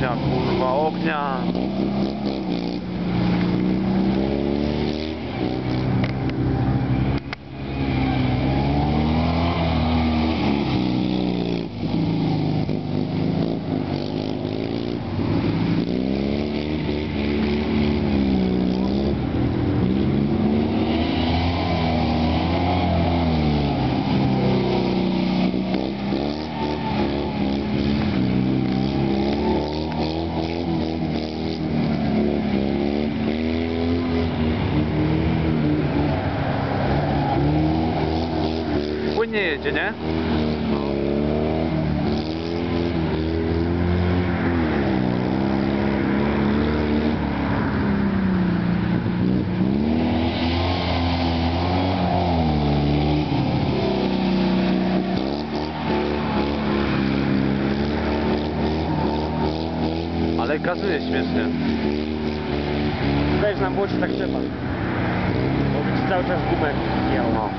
ognia, kurwa, ognia. Płynnie jedzie, nie? Ale gazuje śmiesznie. Weź nam włączy tak trzeba. Bo ci cały czas gumę mijał. No.